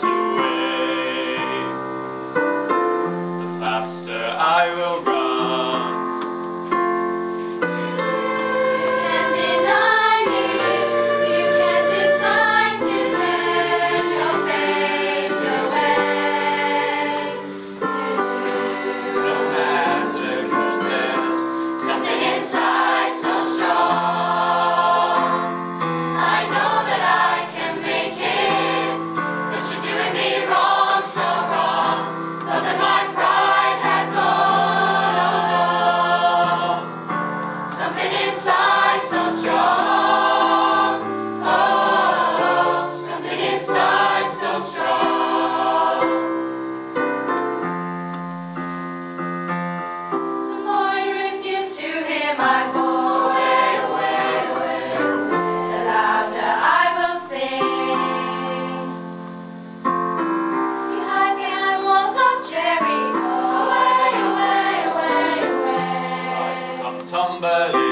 away. somebody